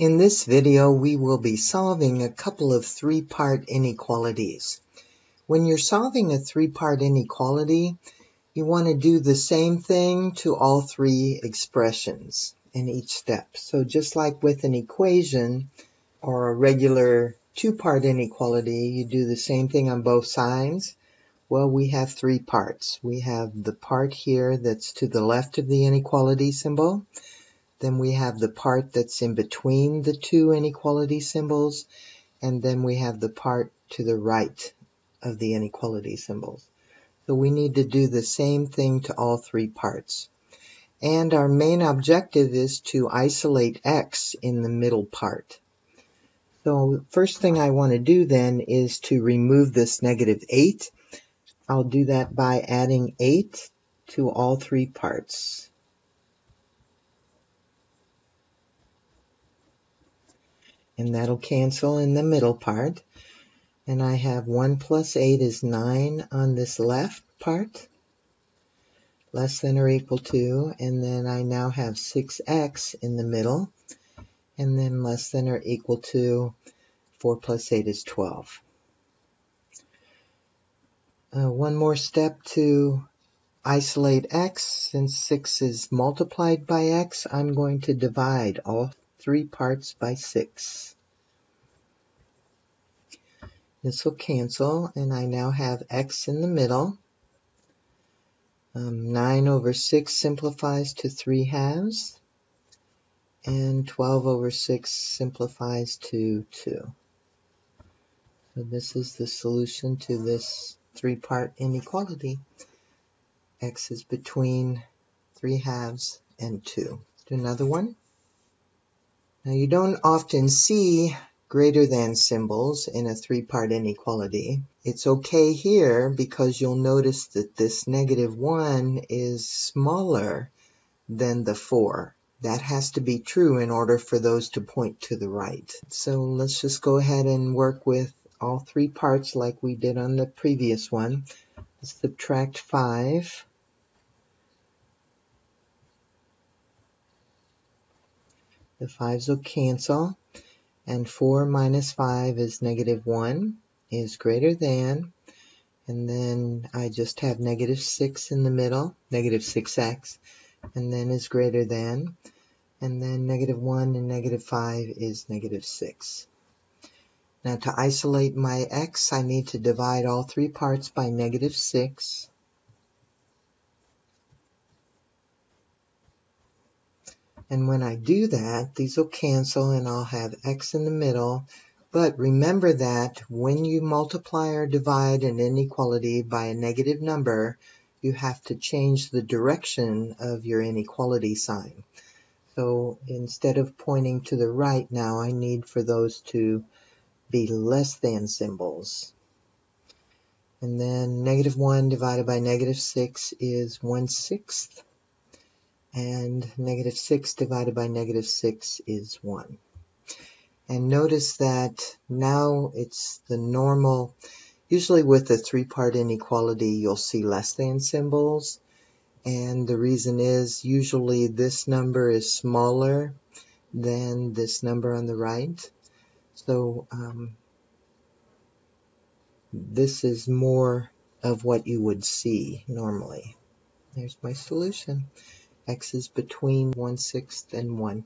In this video, we will be solving a couple of three-part inequalities. When you're solving a three-part inequality, you want to do the same thing to all three expressions in each step. So just like with an equation or a regular two-part inequality, you do the same thing on both sides. Well, we have three parts. We have the part here that's to the left of the inequality symbol, then we have the part that's in between the two inequality symbols. And then we have the part to the right of the inequality symbols. So we need to do the same thing to all three parts. And our main objective is to isolate x in the middle part. So first thing I want to do then is to remove this negative 8. I'll do that by adding 8 to all three parts. And that'll cancel in the middle part. And I have 1 plus 8 is 9 on this left part, less than or equal to, and then I now have 6x in the middle, and then less than or equal to 4 plus 8 is 12. Uh, one more step to isolate x. Since 6 is multiplied by x, I'm going to divide all three parts by 6. This will cancel, and I now have x in the middle. Um, 9 over 6 simplifies to 3 halves, and 12 over 6 simplifies to 2. So this is the solution to this three-part inequality. x is between 3 halves and 2. Do another one. Now you don't often see greater than symbols in a three-part inequality. It's okay here because you'll notice that this negative 1 is smaller than the 4. That has to be true in order for those to point to the right. So let's just go ahead and work with all three parts like we did on the previous one. Subtract 5 The 5's will cancel. And 4 minus 5 is negative 1 is greater than. And then I just have negative 6 in the middle, negative 6x, and then is greater than. And then negative 1 and negative 5 is negative 6. Now to isolate my x, I need to divide all three parts by negative 6. And when I do that, these will cancel and I'll have x in the middle. But remember that when you multiply or divide an inequality by a negative number, you have to change the direction of your inequality sign. So instead of pointing to the right now, I need for those to be less than symbols. And then negative 1 divided by negative 6 is 1 sixth and negative 6 divided by negative 6 is 1. And notice that now it's the normal, usually with a three-part inequality you'll see less than symbols and the reason is usually this number is smaller than this number on the right. So um, this is more of what you would see normally. There's my solution x is between 1 sixth and 1.